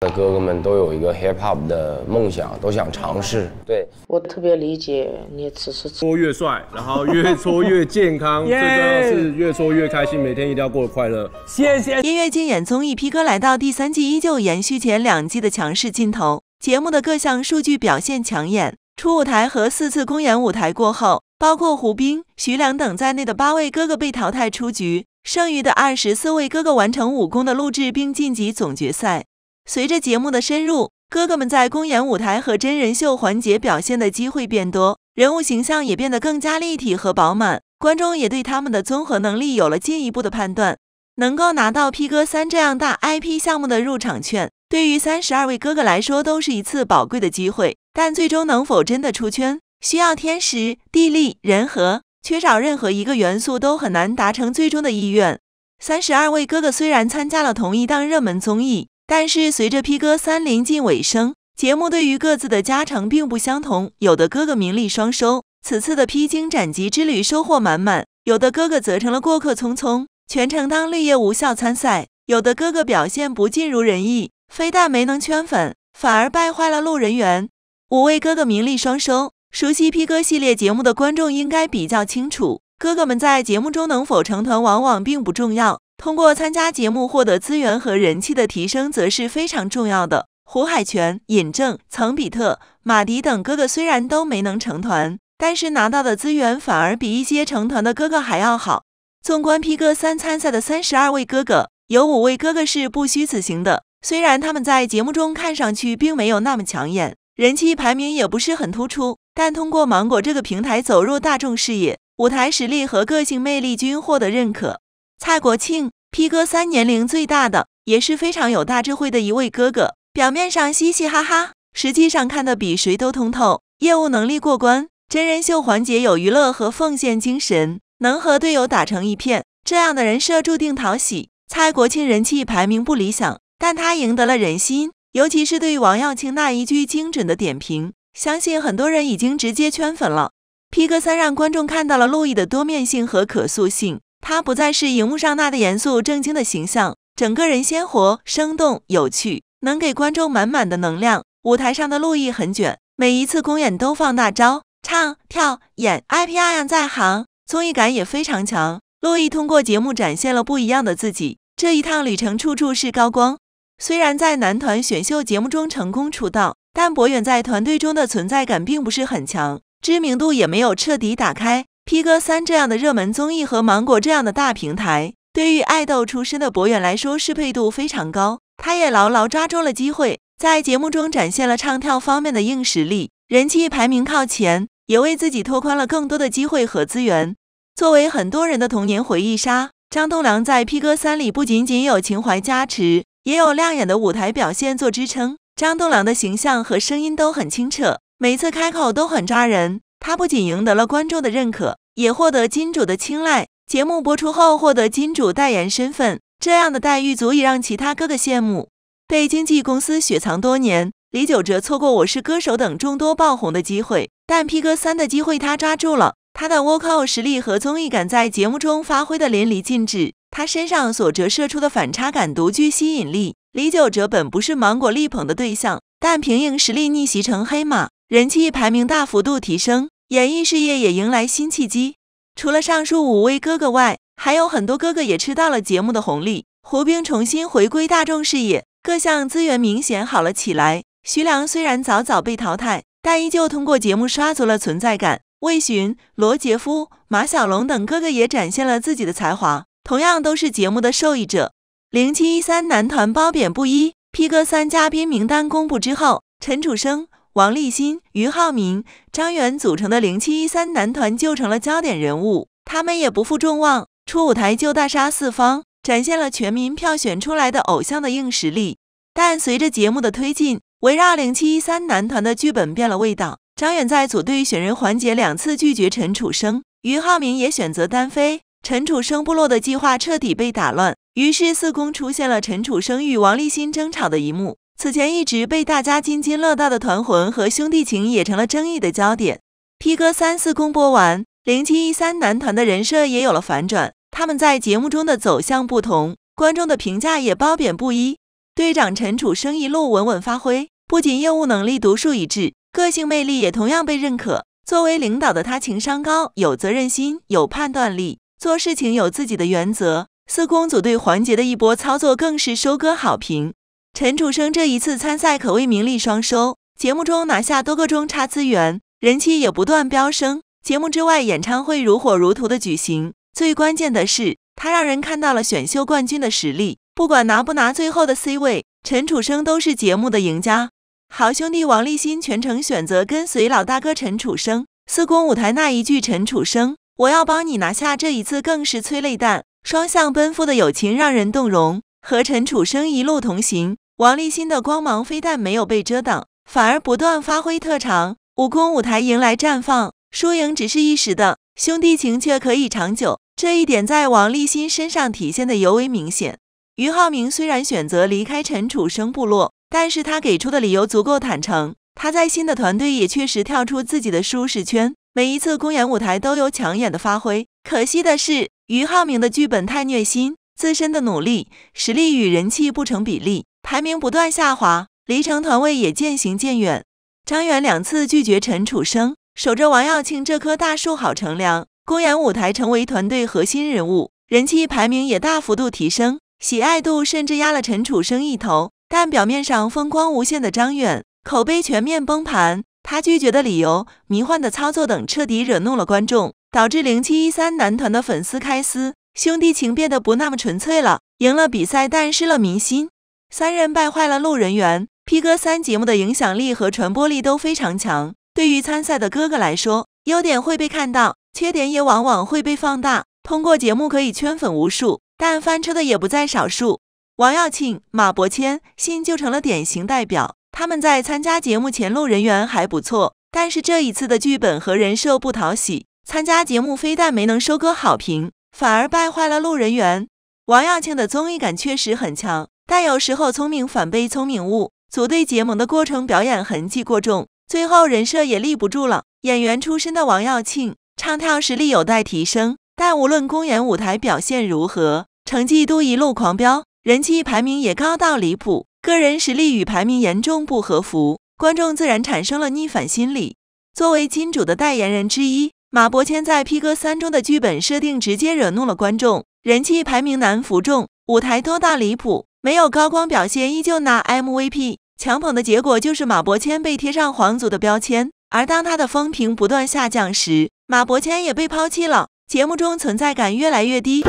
的哥哥们都有一个 hip hop 的梦想，都想尝试。对我特别理解你此时此搓越帅，然后越搓越健康，最重要是越搓越开心，每天一定要过得快乐。谢谢。音乐竞演综艺《P 哥》来到第三季，依旧延续前两季的强势劲头，节目的各项数据表现抢眼。初舞台和四次公演舞台过后，包括胡兵、徐良等在内的八位哥哥被淘汰出局，剩余的二十四位哥哥完成武功的录制并晋级总决赛。随着节目的深入，哥哥们在公演舞台和真人秀环节表现的机会变多，人物形象也变得更加立体和饱满，观众也对他们的综合能力有了进一步的判断。能够拿到 P 哥三这样大 IP 项目的入场券，对于三十二位哥哥来说都是一次宝贵的机会。但最终能否真的出圈，需要天时、地利、人和，缺少任何一个元素都很难达成最终的意愿。三十二位哥哥虽然参加了同一档热门综艺。但是随着 P 哥三临近尾声，节目对于各自的加成并不相同。有的哥哥名利双收，此次的披荆斩棘之旅收获满满；有的哥哥则成了过客匆匆，全程当绿叶无效参赛；有的哥哥表现不尽如人意，非但没能圈粉，反而败坏了路人缘。五位哥哥名利双收，熟悉 P 哥系列节目的观众应该比较清楚，哥哥们在节目中能否成团，往往并不重要。通过参加节目获得资源和人气的提升，则是非常重要的。胡海泉、尹正、曾比特、马迪等哥哥虽然都没能成团，但是拿到的资源反而比一些成团的哥哥还要好。纵观 P 哥三参赛的三十二位哥哥，有五位哥哥是不虚此行的。虽然他们在节目中看上去并没有那么抢眼，人气排名也不是很突出，但通过芒果这个平台走入大众视野，舞台实力和个性魅力均获得认可。蔡国庆，P 哥三年龄最大的，也是非常有大智慧的一位哥哥。表面上嘻嘻哈哈，实际上看得比谁都通透，业务能力过关，真人秀环节有娱乐和奉献精神，能和队友打成一片，这样的人设注定讨喜。蔡国庆人气排名不理想，但他赢得了人心，尤其是对于王耀庆那一句精准的点评，相信很多人已经直接圈粉了。P 哥三让观众看到了陆毅的多面性和可塑性。他不再是荧幕上那的严肃正经的形象，整个人鲜活、生动、有趣，能给观众满满的能量。舞台上的陆毅很卷，每一次公演都放大招，唱、跳、演，IP 样样在行，综艺感也非常强。陆毅通过节目展现了不一样的自己，这一趟旅程处处是高光。虽然在男团选秀节目中成功出道，但博远在团队中的存在感并不是很强，知名度也没有彻底打开。P 哥三这样的热门综艺和芒果这样的大平台，对于爱豆出身的博远来说适配度非常高。他也牢牢抓住了机会，在节目中展现了唱跳方面的硬实力，人气排名靠前，也为自己拓宽了更多的机会和资源。作为很多人的童年回忆杀，张栋梁在 P 哥三里不仅仅有情怀加持，也有亮眼的舞台表现做支撑。张栋梁的形象和声音都很清澈，每次开口都很抓人。他不仅赢得了观众的认可，也获得金主的青睐。节目播出后，获得金主代言身份，这样的待遇足以让其他哥哥羡慕。被经纪公司雪藏多年，李玖哲错过《我是歌手》等众多爆红的机会，但 P 哥三的机会他抓住了。他的 vocal 实力和综艺感在节目中发挥的淋漓尽致，他身上所折射出的反差感独具吸引力。李玖哲本不是芒果力捧的对象，但凭硬实力逆袭成黑马。人气排名大幅度提升，演艺事业也迎来新契机。除了上述五位哥哥外，还有很多哥哥也吃到了节目的红利。胡兵重新回归大众视野，各项资源明显好了起来。徐良虽然早早被淘汰，但依旧通过节目刷足了存在感。魏巡、罗杰夫、马小龙等哥哥也展现了自己的才华，同样都是节目的受益者。零七一三男团褒贬不一，P 哥三嘉宾名单公布之后，陈楚生。王励新、俞灏明、张远组成的零七一三男团就成了焦点人物，他们也不负众望，出舞台就大杀四方，展现了全民票选出来的偶像的硬实力。但随着节目的推进，围绕零七一三男团的剧本变了味道。张远在组队选人环节两次拒绝陈楚生，俞灏明也选择单飞，陈楚生部落的计划彻底被打乱，于是四公出现了陈楚生与王励新争吵的一幕。此前一直被大家津津乐道的团魂和兄弟情也成了争议的焦点。P 哥三四公播完，零七一三男团的人设也有了反转，他们在节目中的走向不同，观众的评价也褒贬不一。队长陈楚生一路稳稳发挥，不仅业务能力独树一帜，个性魅力也同样被认可。作为领导的他，情商高，有责任心，有判断力，做事情有自己的原则。四公组队环节的一波操作更是收割好评。陈楚生这一次参赛可谓名利双收，节目中拿下多个中差资源，人气也不断飙升。节目之外，演唱会如火如荼的举行。最关键的是，他让人看到了选秀冠军的实力。不管拿不拿最后的 C 位，陈楚生都是节目的赢家。好兄弟王立新全程选择跟随老大哥陈楚生，四公舞台那一句“陈楚生，我要帮你拿下”，这一次更是催泪弹。双向奔赴的友情让人动容，和陈楚生一路同行，王立新的光芒非但没有被遮挡，反而不断发挥特长。武功舞台迎来绽放，输赢只是一时的，兄弟情却可以长久。这一点在王立新身上体现的尤为明显。俞灏明虽然选择离开陈楚生部落，但是他给出的理由足够坦诚。他在新的团队也确实跳出自己的舒适圈，每一次公演舞台都有抢眼的发挥。可惜的是，俞灏明的剧本太虐心，自身的努力、实力与人气不成比例，排名不断下滑，离成团位也渐行渐远。张远两次拒绝陈楚生，守着王耀庆这棵大树好乘凉，公演舞台成为团队核心人物，人气排名也大幅度提升。喜爱度甚至压了陈楚生一头，但表面上风光无限的张远，口碑全面崩盘。他拒绝的理由、迷幻的操作等，彻底惹怒了观众，导致零七一三男团的粉丝开撕，兄弟情变得不那么纯粹了。赢了比赛，但失了民心。三人败坏了路人缘。P 哥三节目的影响力和传播力都非常强，对于参赛的哥哥来说，优点会被看到，缺点也往往会被放大。通过节目可以圈粉无数。但翻车的也不在少数，王耀庆、马伯骞、信就成了典型代表。他们在参加节目前路人缘还不错，但是这一次的剧本和人设不讨喜，参加节目非但没能收割好评，反而败坏了路人缘。王耀庆的综艺感确实很强，但有时候聪明反被聪明误，组队结盟的过程表演痕迹过重，最后人设也立不住了。演员出身的王耀庆，唱跳实力有待提升。但无论公演舞台表现如何，成绩都一路狂飙，人气排名也高到离谱，个人实力与排名严重不合符，观众自然产生了逆反心理。作为金主的代言人之一，马伯骞在《P 哥三》中的剧本设定直接惹怒了观众，人气排名难服众，舞台多到离谱，没有高光表现依旧拿 MVP 强捧的结果就是马伯骞被贴上皇族的标签，而当他的风评不断下降时，马伯骞也被抛弃了。节目中存在感越来越低。